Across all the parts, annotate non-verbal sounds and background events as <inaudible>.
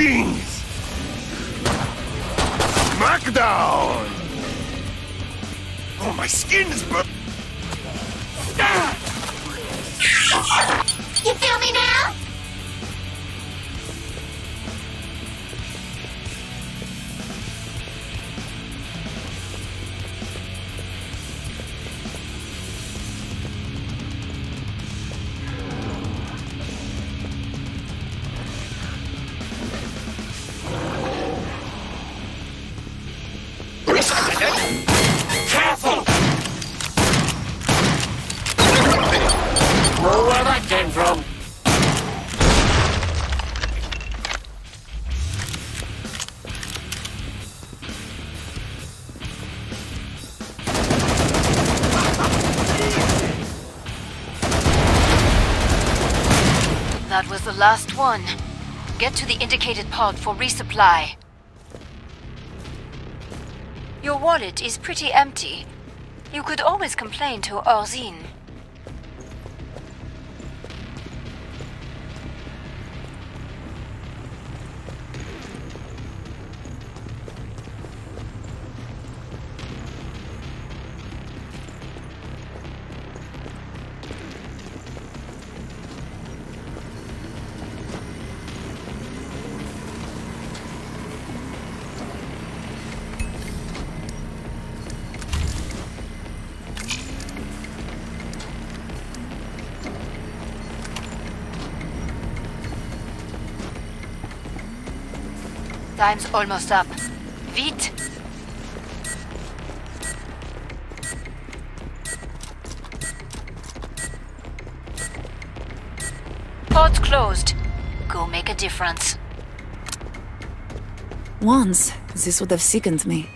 stings! Smackdown! Oh, my skin is bur- You feel me now? Last one. Get to the indicated pod for resupply. Your wallet is pretty empty. You could always complain to Horzine. Time's almost up. Vite! Pod's closed. Go make a difference. Once, this would have sickened me.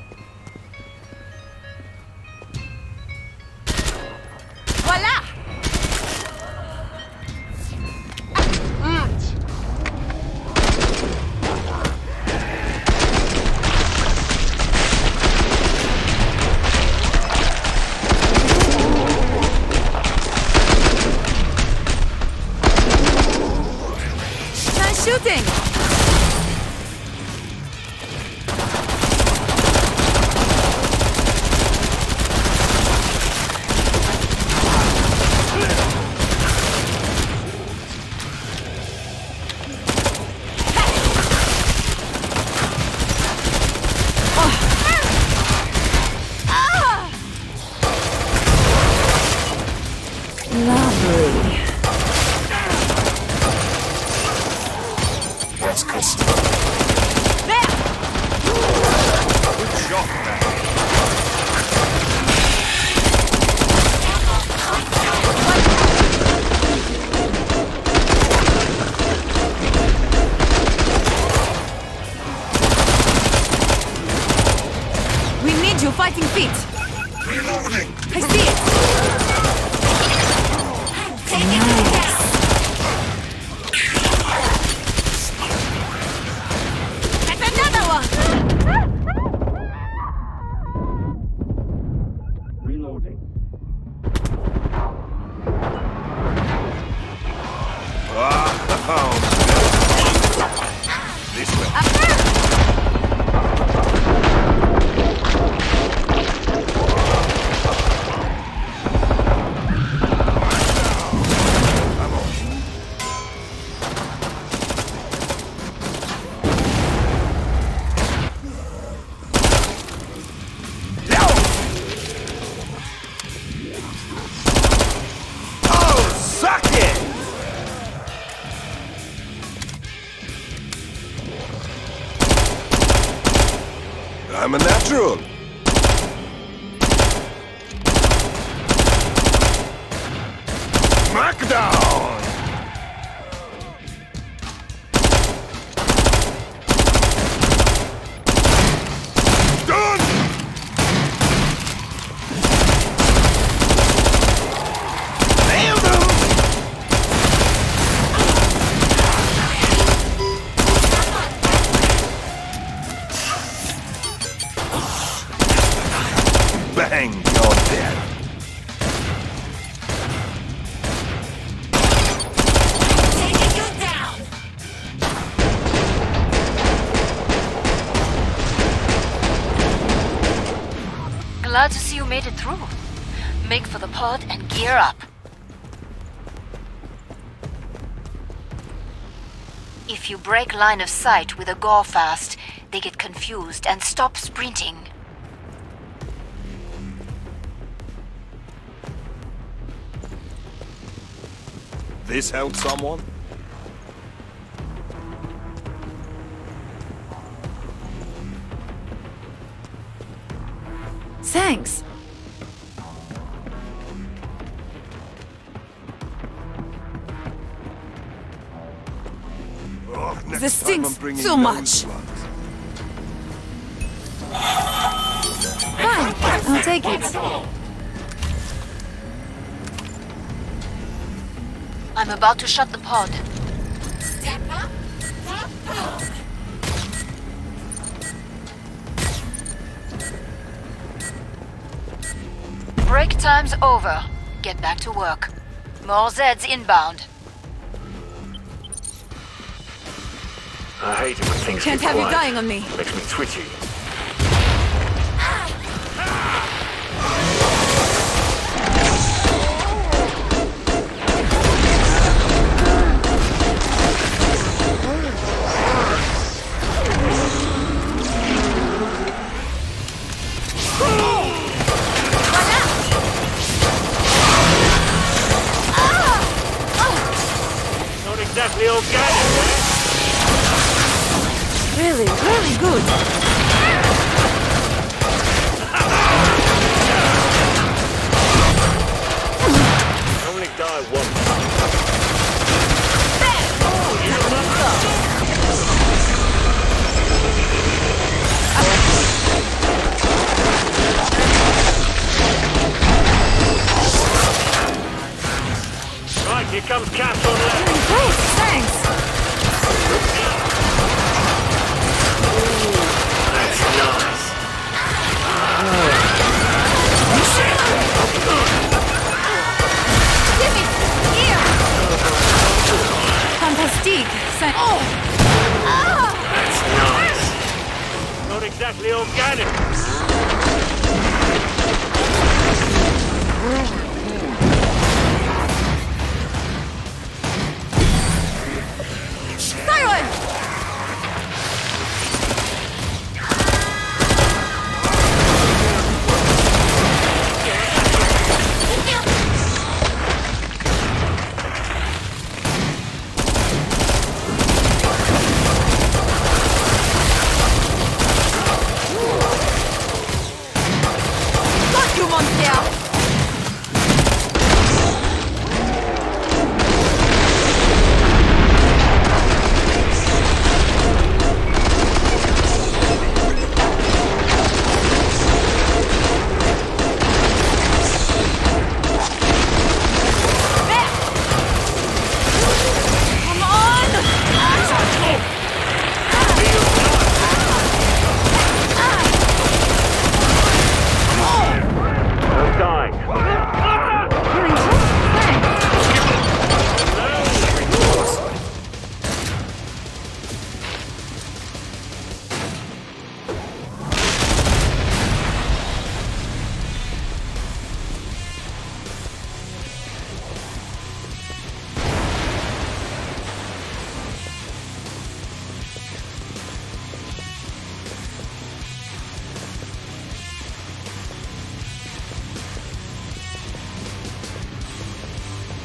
Made it through. Make for the pod and gear up. If you break line of sight with a Gorefast, they get confused and stop sprinting. This help someone? Thanks. This time stinks bringing so much. Fine, I'll take it. I'm about to shut the pod. Break time's over. Get back to work. More Zeds inbound. I hate it when things Can't have you dying on me. Makes me twitchy.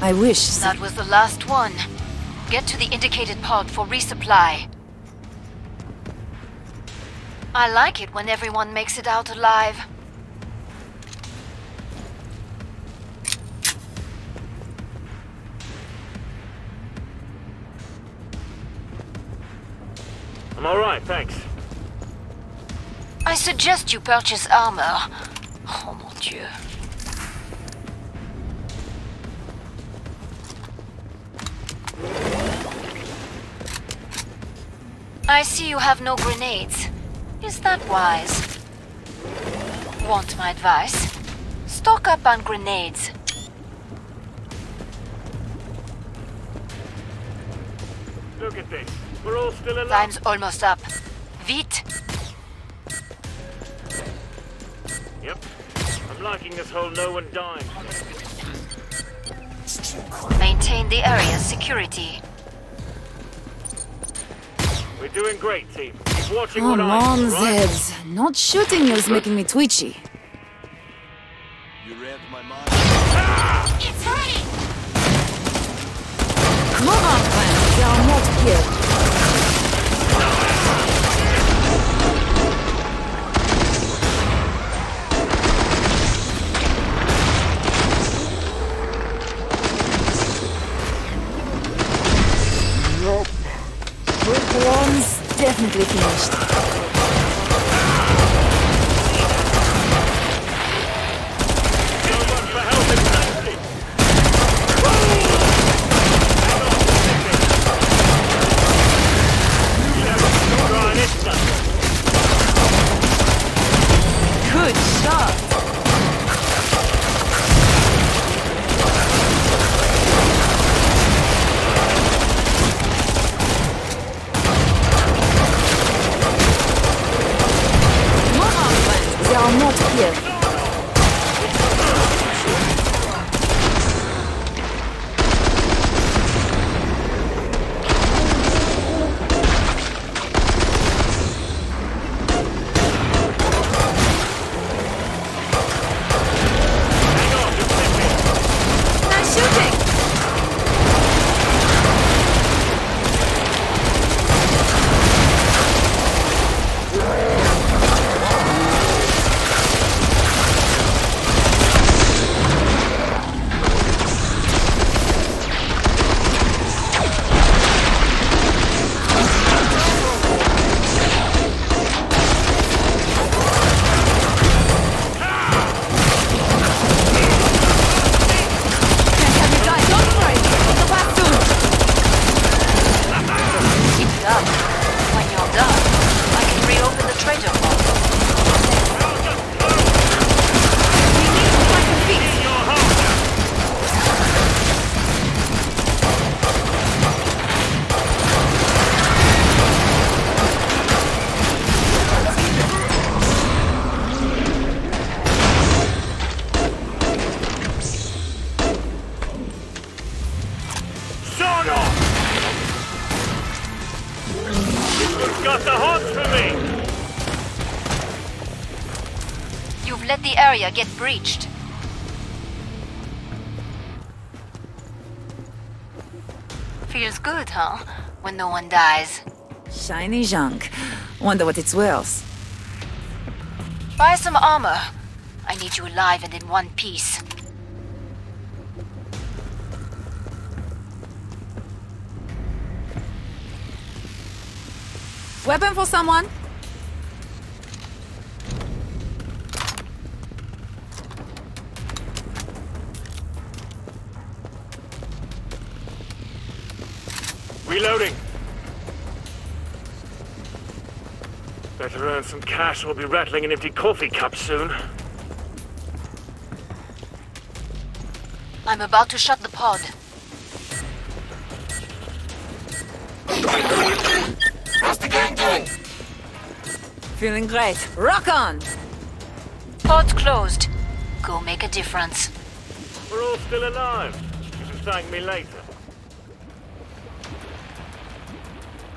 I wish. That was the last one. Get to the indicated pod for resupply. I like it when everyone makes it out alive. I'm alright, thanks. I suggest you purchase armor. Oh mon dieu. I see you have no grenades. Is that wise? Want my advice? Stock up on grenades. Look at this. We're all still alive. Time's almost up. Vite! Yep. I'm I'm liking this whole no one dying. Maintain the area's security. We're doing great, team. Keep watching Come what I on, do, right? Zed. Not shooting you is making me twitchy. You read my mind. Move on, friends. There are more to are more to area get breached. Feels good, huh? When no one dies. Shiny junk. Wonder what it's worth. Buy some armor. I need you alive and in one piece. Weapon for someone? Reloading. Better earn some cash. We'll be rattling an empty coffee cup soon. I'm about to shut the pod. Feeling great. Rock on! Pod's closed. Go make a difference. We're all still alive. You can thank me later.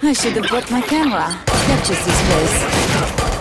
I should have brought my camera. Captures this place.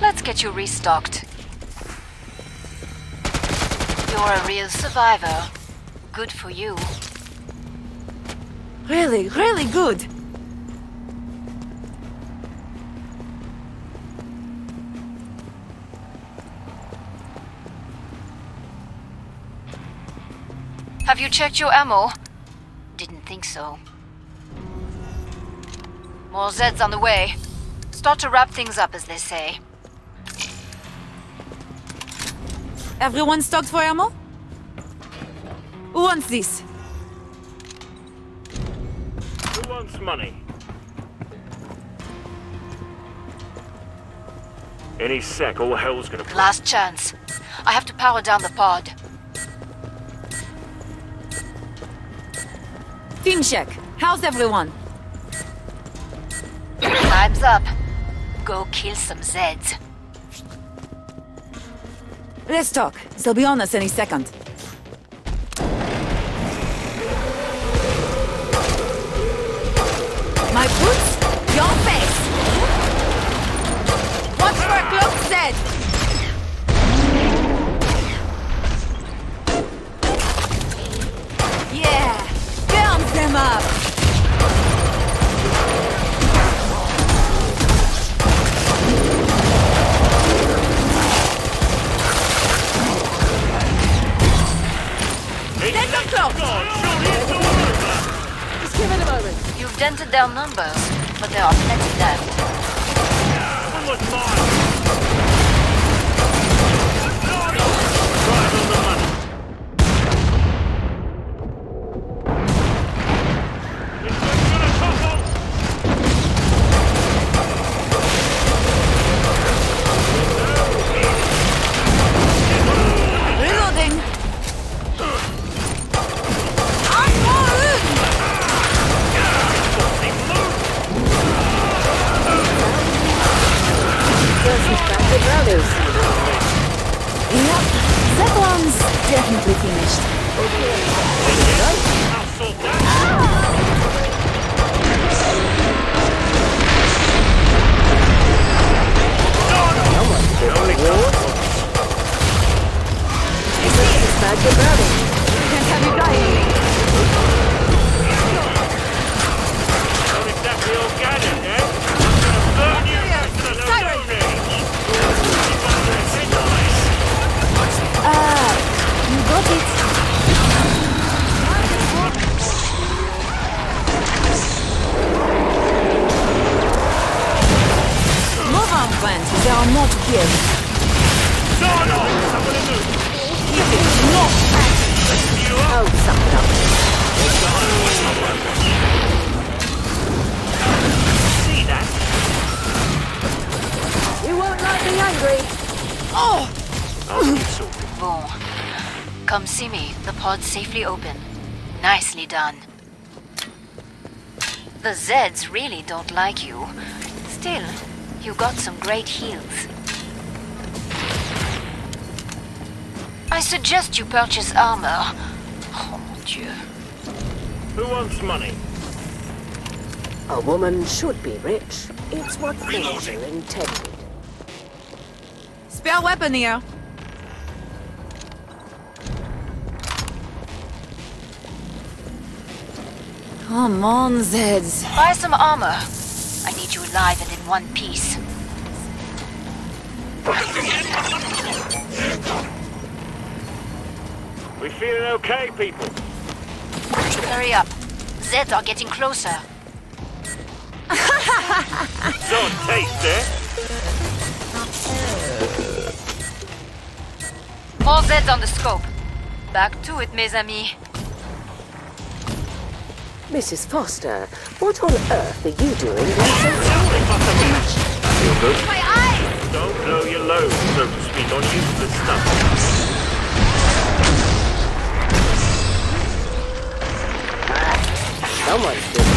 Let's get you restocked. You're a real survivor. Good for you. Really, really good. Have you checked your ammo? Didn't think so. More Zeds on the way. Start to wrap things up, as they say. Everyone stocked for ammo? Who wants this? Who wants money? Any sec, all hell's gonna break. Last chance. I have to power down the pod. Team check. How's everyone? Time's up. Go kill some Zeds. Let's talk. They'll be on us any second. Dented The Zeds really don't like you. Still, you got some great heals. I suggest you purchase armor. Oh mon dieu. Who wants money? A woman should be rich. It's what nature intended. Spare weapon here. Come on, Zeds. Buy some armor. I need you alive and in one piece. We feeling okay, people? Hurry up. Zeds are getting closer. Don't taste, eh? More Zeds on the scope. Back to it, mes amis. Mrs. Foster, what on earth are you doing Feel good? My eyes! Don't blow your load, so to speak, on useless stuff. Someone's been.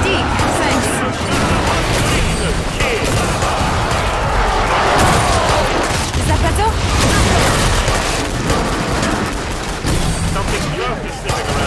Steve, thanks. Zapato?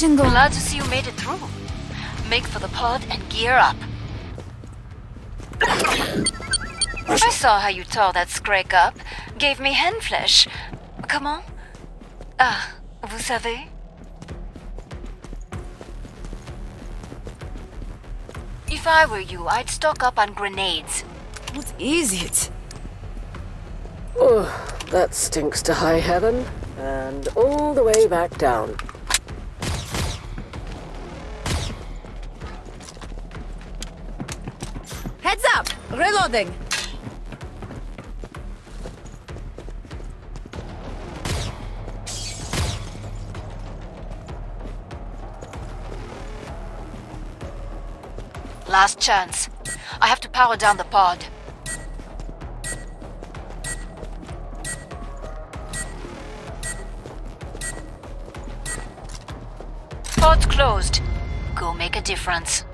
Where's the? Glad to see you made it through. Make for the pod and gear up. I saw how you tore that Scrake up. Gave me hen flesh. Comment? Ah, vous savez? If I were you, I'd stock up on grenades. What is it? Oh, that stinks to high heaven. And all the way back down. Heads up! Reloading! Last chance. I have to power down the pod. Pod's closed. Go make a difference.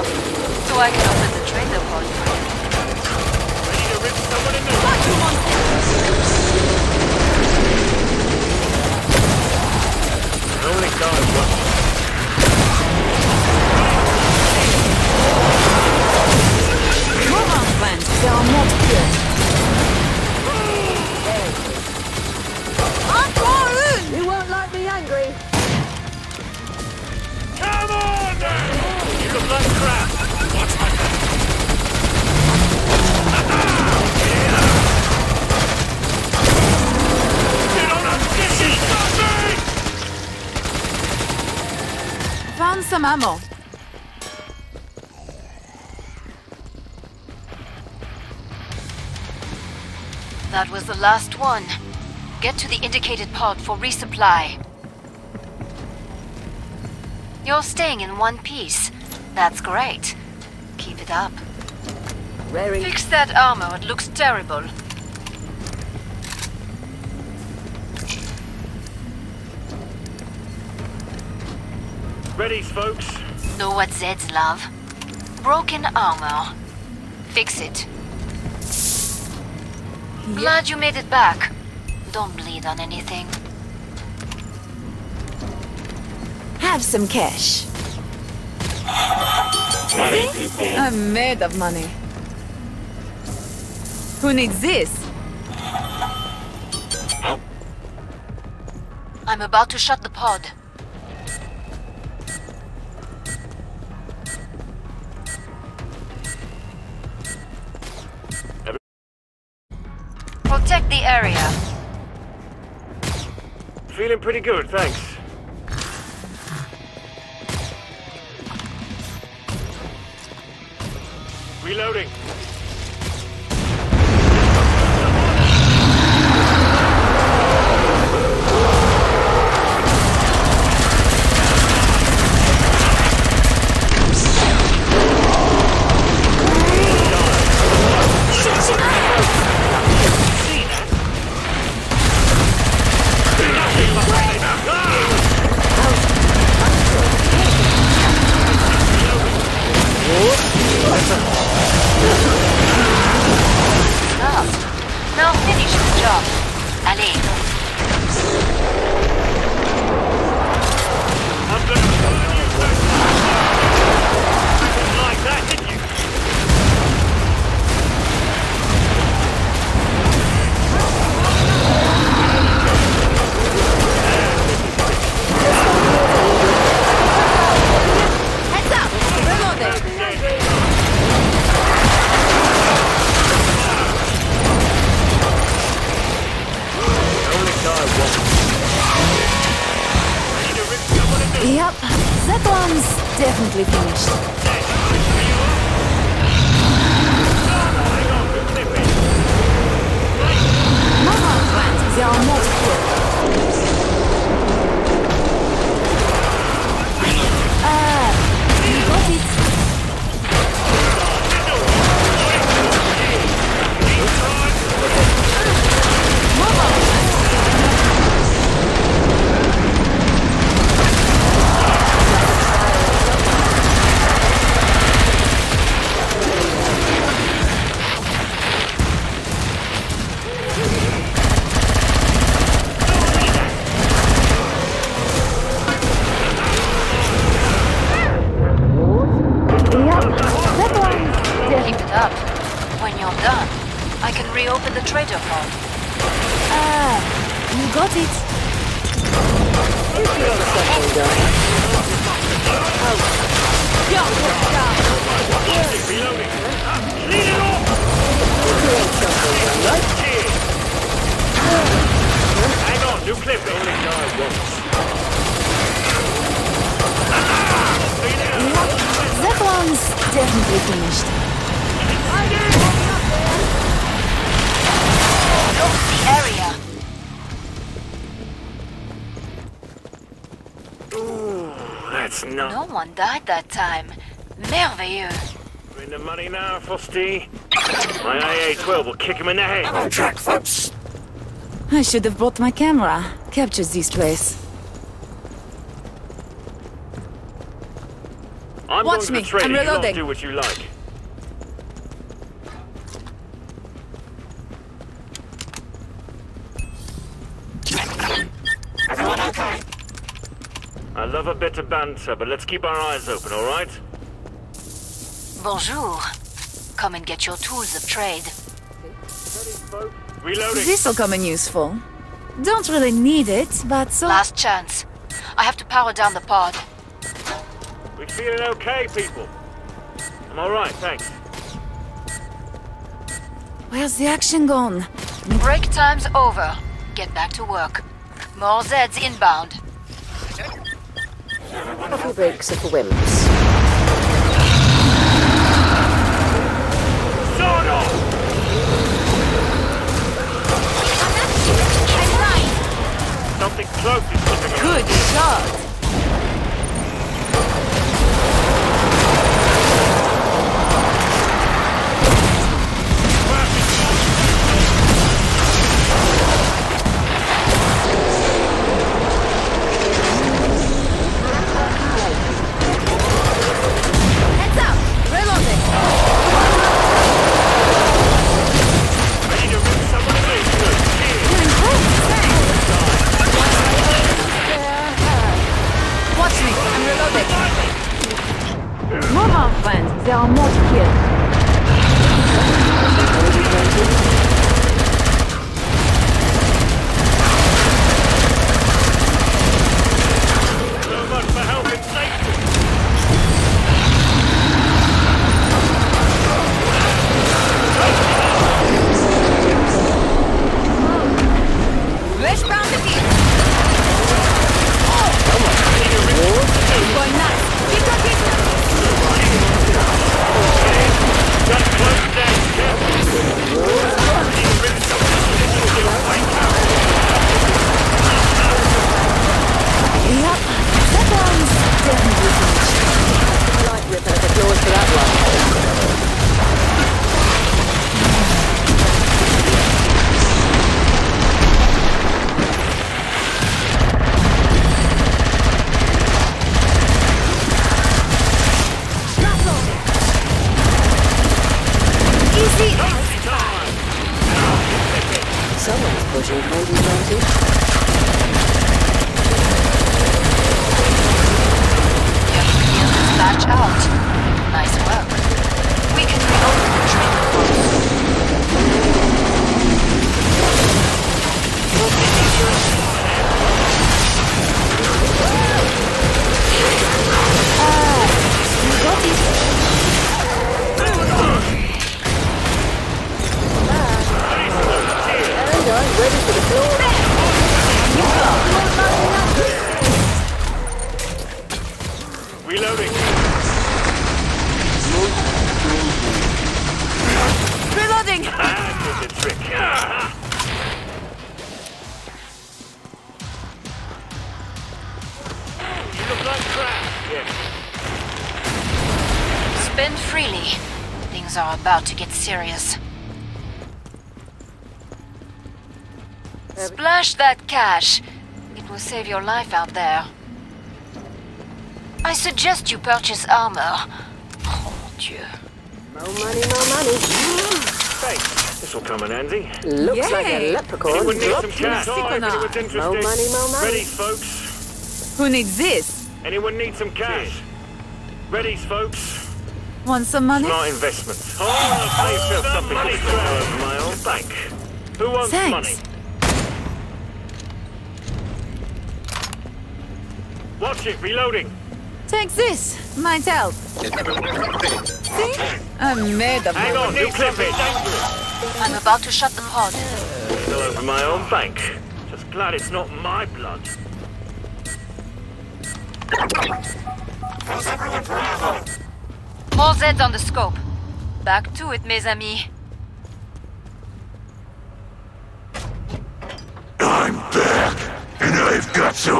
One's off, so I can open the trader pod. Ready to rip someone in the... Only God watches. Moron friends, they are not here. You won't like me angry. Come on then! Found some ammo. That was the last one. Get to the indicated pod for resupply. You're staying in one piece. That's great. Keep it up. Very. Fix that armor, it looks terrible. Ready, folks? Know what Zeds love? Broken armor. Fix it. Glad you made it back. Don't bleed on anything. Have some cash. I'm made of money. Who needs this? I'm about to shut the pod. Protect the area. Feeling pretty good, thanks. Reloading. That's not... No one died that time. Merveilleux. We're in the money now, Frosty. My AA-12 will kick him in the head. Ammo track, folks. I should have brought my camera. Captures this place. I'm Watch to me, the trader. I'm You reloading. do what you like. I love a bit of banter, but let's keep our eyes open, all right? Bonjour. Come and get your tools of trade. Reloading. This'll come in useful. Don't really need it, but so. Last chance. I have to power down the pod. We feeling okay, people? I'm all right, thanks. Where's the action gone? Break time's over. Get back to work. More Zeds inbound. Coffee breaks are for wimps. Sword off! Something close is slipping around. Good shot. Spend freely. Things are about to get serious. Splash that cash. It will save your life out there. I suggest you purchase armor. Oh, mon Dieu. More money, more money. Hey, this will come in handy. Looks like a leprechaun Anyone need some cash? Sick or not? interested? More money, more money. Ready, folks. Who needs this? Anyone need some cash? Ready, folks. Want some money? Smart investment. Oh, I'll pay yourself something decent out of my own bank. Who wants Thanks. money? Watch it, reloading. Take this. Might help. See? I'm made of Hang on, money. new clip it. I'm about to shut the pod. Still over my own bank. Just glad it's not my blood. More Zeds on the scope. Back to it, mes amis. I'm back, and I've got some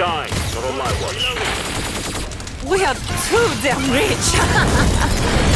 on my watch. We are too damn rich. <laughs>